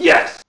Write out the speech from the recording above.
Yes!